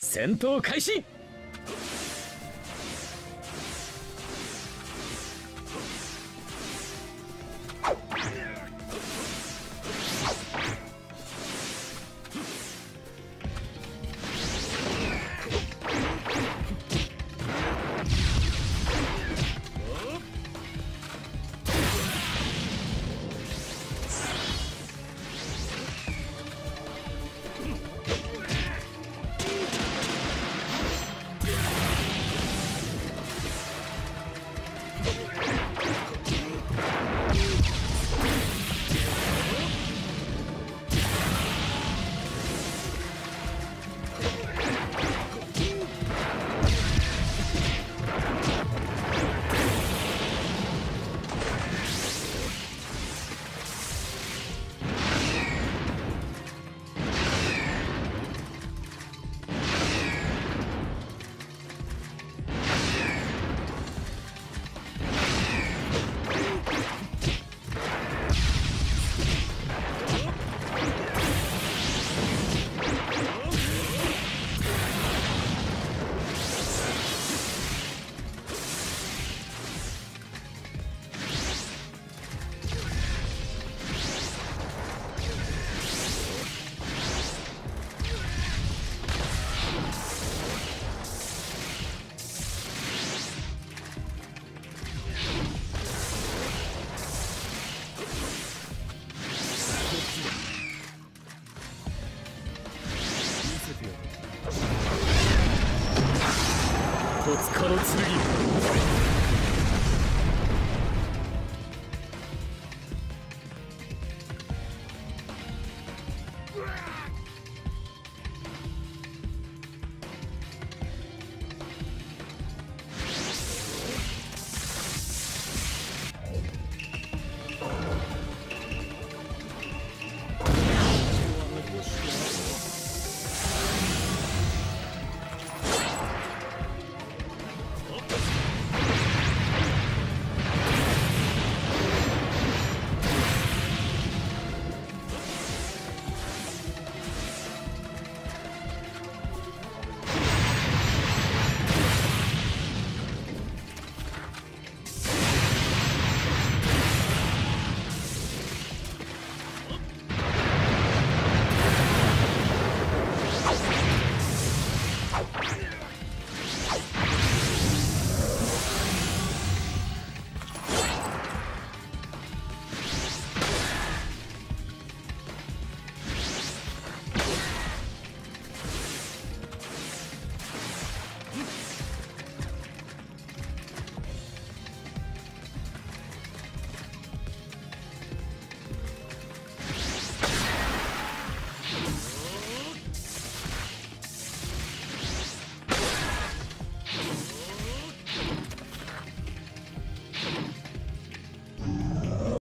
戦闘開始戸塚の剣